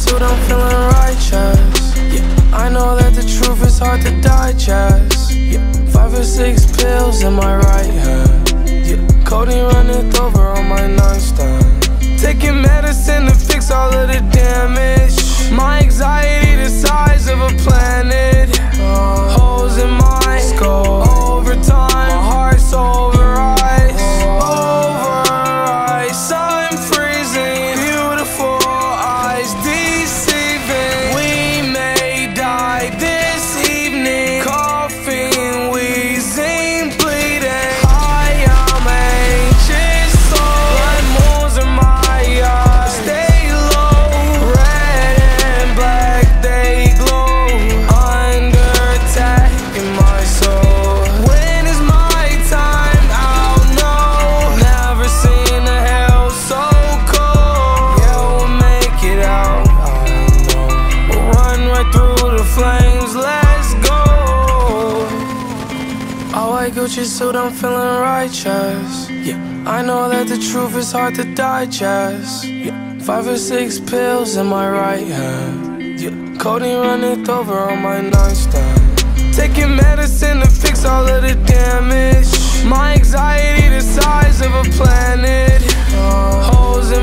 suit, I'm feeling righteous yeah. I know that the truth is hard to digest yeah. Five or six pills in my right hand yeah. codeine running over on my nightstand Taking medicine to fix all of the damage My anxiety the size of a planet Holes in my skull Overtime, my heart's over White Gucci suit, I'm feeling righteous. Yeah, I know that the truth is hard to digest. Yeah, five or six pills in my right hand. Yeah, codeine running over on my nightstand. Taking medicine to fix all of the damage. My anxiety the size of a planet. Holes in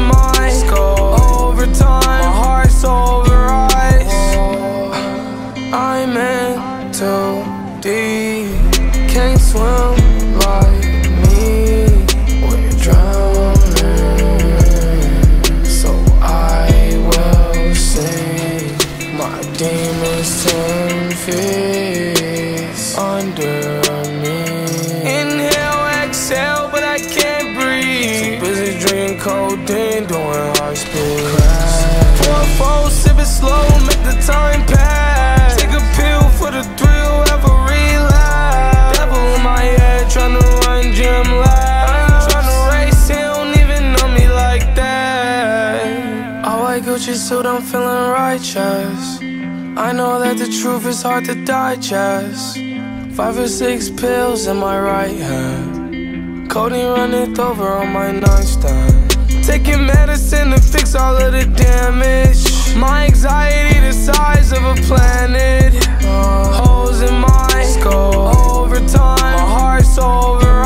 codeine, doing high speed. Crash. Four, four, sip it slow, make the time pass. Take a pill for the thrill, have a relapse. Devil in my head, tryna run gym laps. Tryna race, he don't even know me like that. All white Gucci suit, I'm feeling righteous. I know that the truth is hard to digest. Five or six pills in my right hand. Codeine running over on my nightstand. Taking medicine to fix all of the damage. My anxiety the size of a planet. Holes in my skull. Over time, my heart's over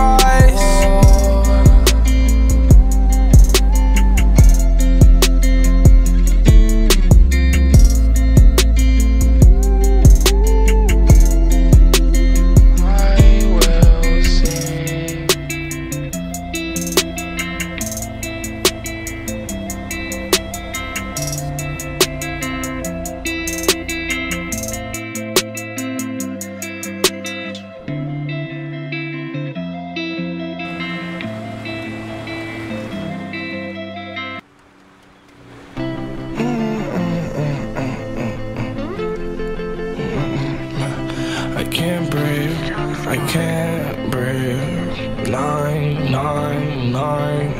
Nine, nine, nine.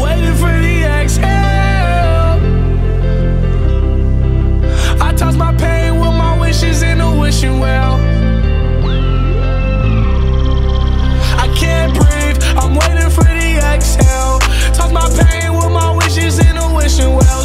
Waiting for the exhale. I toss my pain with my wishes in a wishing well. I can't breathe. I'm waiting for the exhale. Toss my pain with my wishes in a wishing well.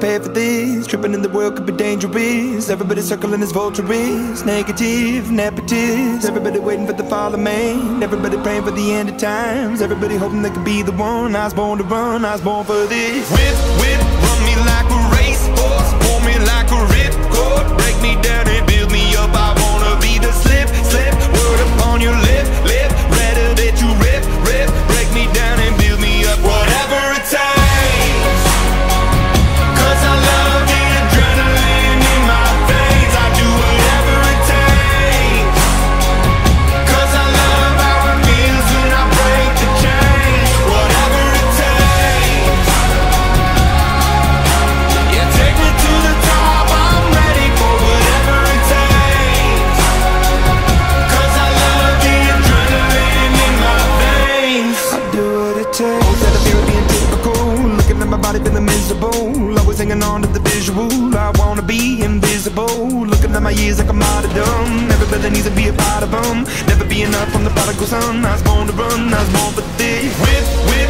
prepare for this. Tripping in the world could be dangerous. Everybody circling as vultures. Negative, nepotist. Everybody waiting for the fall of man. Everybody praying for the end of times. Everybody hoping they could be the one. I was born to run, I was born for this. Whip, whip, run me like a racehorse. Pull me like a ripcord. Break me down and build me up. I wanna be the slip, slip. Word upon your lip, lip. Hanging on to the visual. I wanna be invisible. Looking at my years like I'm out a martyrdom. Everybody needs to be a part of them. Never be enough from the prodigal son. I was born to run, I was born for this. Whip, whip,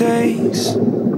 takes.